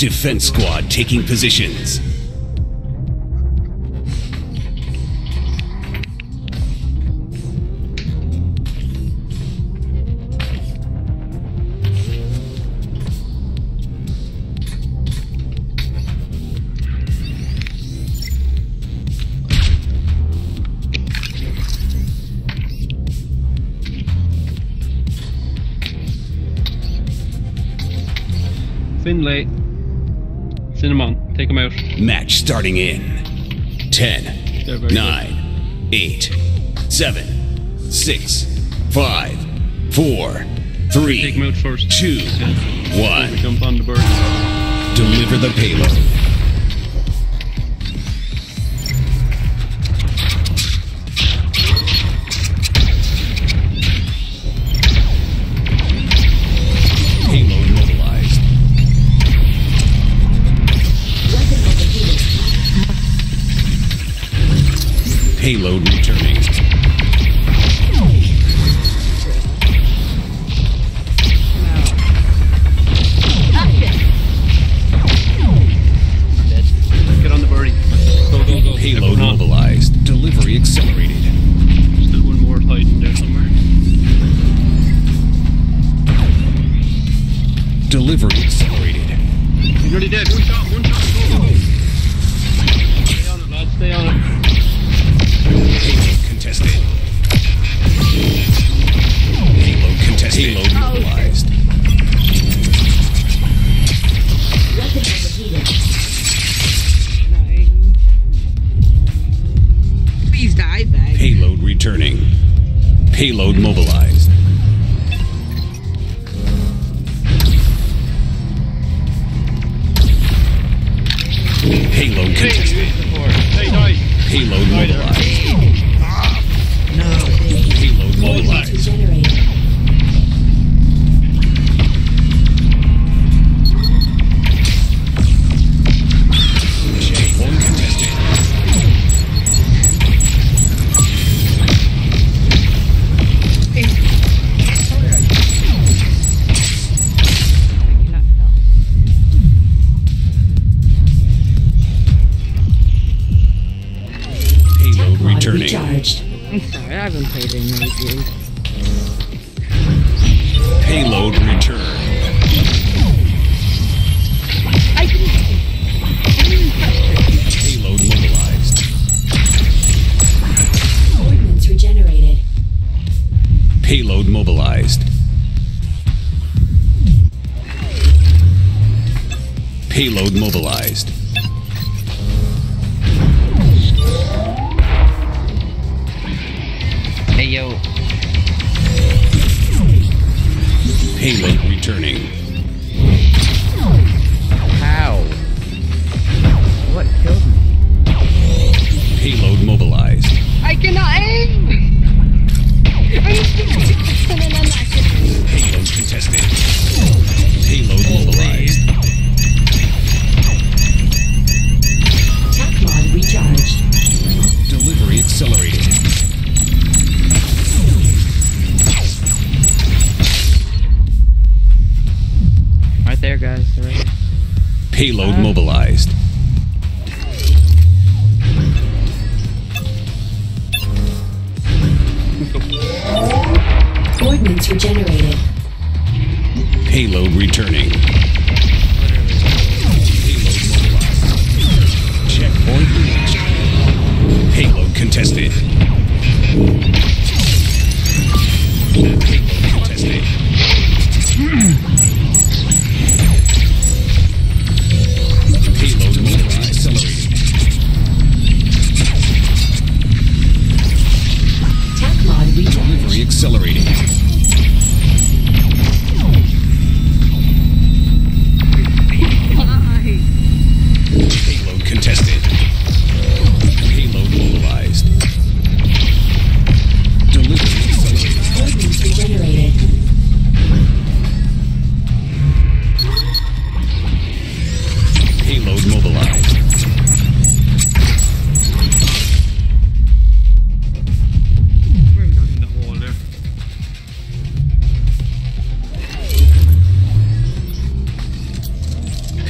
Defense squad taking positions. Finlay. Cinnamon, take him out. Match starting in 10, They're very 9, 8, 7, 6, 5, 4, Take him 3, out first. 2, Yeah. 1. Jump on the bird. Deliver the. Payload Payload returning. Get on the birdie. Go, go, go. Payload mobilized. Delivery accelerated. Still one more hiding there somewhere. Payload mobilized. Payload contested. hey, die. Payload Die mobilized. Payload mobilized. Haven't played in those years. Payload return. I didn't. I didn't touch it. Payload mobilized. Ordnance regenerated. Payload mobilized. Payload mobilized. Hey yo, Payload returning. how? What killed me? Payload mobilized. Ordnance regenerated. Payload returning. Payload mobilized. Checkpoint reached. Payload contested.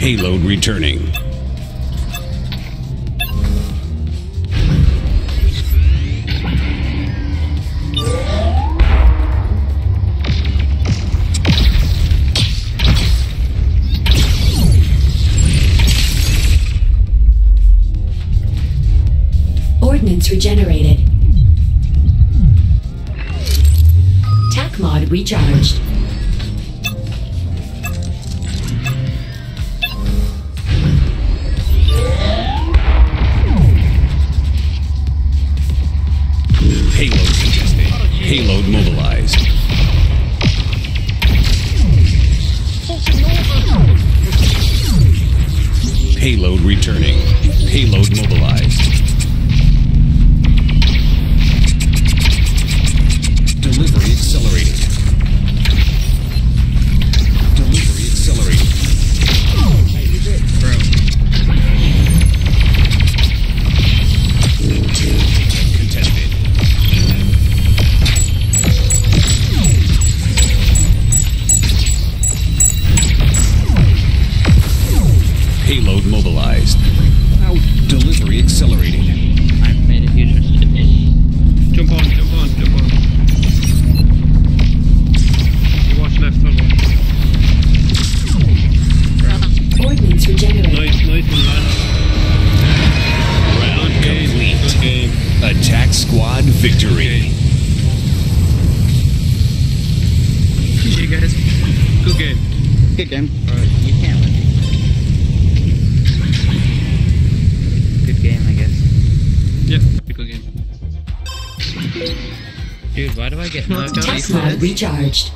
Payload returning. Ordnance regenerated. TAC mod recharged. Payload mobilized. Payload returning. Payload mobilized. Victory. You guys. Good game. Good game. Alright, you can't win. Good game, I guess. Yeah, good game. Dude, why do I get knocked out? TAC mod recharged.